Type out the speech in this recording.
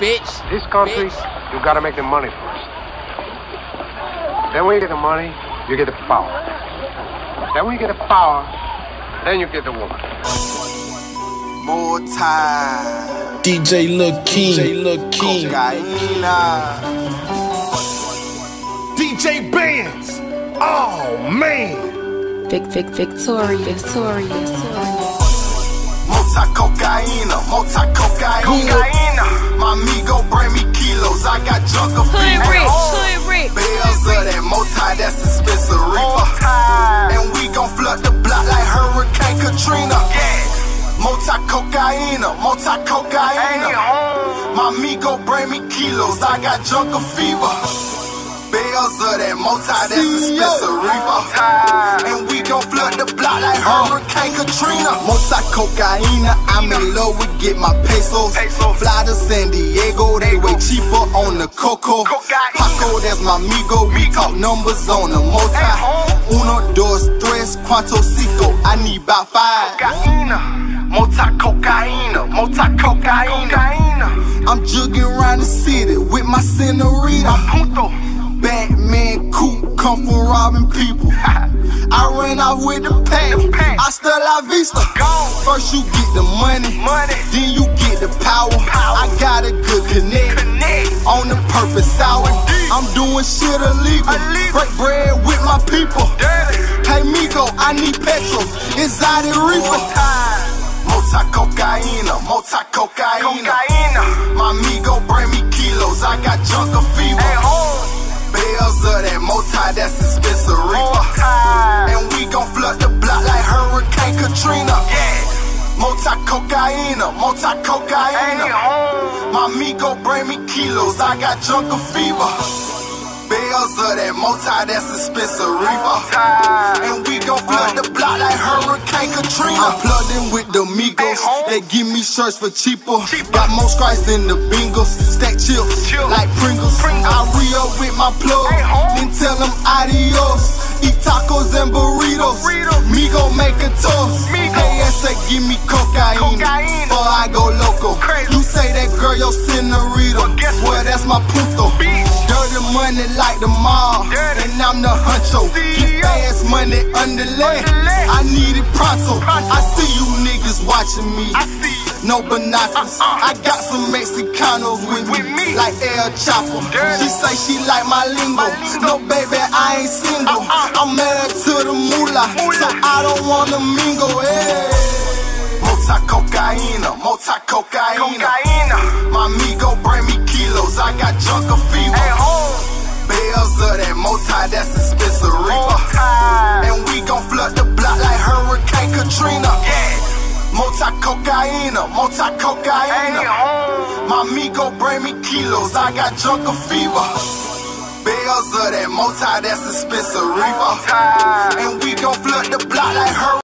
bitch. This country, Bitch. you gotta make the money first. Then when you get the money, you get the power. Then when you get the power, then you get the woman. More time. DJ Lil King. DJ Lil King. Cocaina. DJ Bands. Oh man. Vic, Vic, victorious, victorious, Multi cocaina. Multi cocaina. My amigo bring me kilos. I got junk of Hood fever. rich, hood rich. Bells of that multi, that's a Spencer Reaper. And we gon' flood the block like Hurricane Katrina. Multi cocaina, multi cocaina. My amigo bring me kilos, I got junk of fever. Bells of that multi, that's a Spencer Reaper. And we gon' flood the block like Hurricane Katrina. Multi cocaina, I'm in love with get my pesos. Fly to San Diego, they way cheaper on the coco. Paco, that's my amigo. We talk numbers on the multi. Uno, dos, tres, cuanto cinco. I need about five. Multi cocaina, multi cocaina. I'm jugging around the city with my senorita. Batman coupe, come from robbing people. I ran out with the pack. I still la vista. First you get the money, then you get the power. I got a good connect on the purpose hour. I'm doing shit illegal. Break bread with my people. Hey Miko, I need petrol. It's out in Reaper. Multi cocaina, multi cocaina. My amigo bring me kilos. I got junk of fever. Multi cocaina, multi cocaina. My oh. amigo bring me kilos, I got junk of fever. Bells of that multi, that's a Spencer Reaper. And we gon' oh. flood the block like Hurricane Katrina. I'm plugged in with the Migos, oh. they give me shirts for cheaper. Got more stripes than the Bengals, stack chips like Pringles. I re with my plug, then tell them adios. Give me cocaine, or I go loco. You say that girl your senorita, well that's my punto. Dirty money like the mall, and I'm the huncho. Get fast money underlay. I need it pronto. I see you niggas watching me. No binoculars. Uh-uh. I got some Mexicanos with me, like El Chapo. She say she like my lingo. No, baby, I ain't single. Uh-uh. I'm married to the moolah, so I don't wanna mingle. Hey. Multi cocaina, multi cocaina. My amigo bring me kilos. I got junk of fever. Bells of that multi, that's a Spencer Reaper. And we gon' flood the block like Hurricane Katrina. Yeah. Multi cocaina, multi cocaina. My amigo bring me kilos, I got junk of fever. Bells of that multi, that's a Spencer Reaper. And we gon' flood the block like Hurricane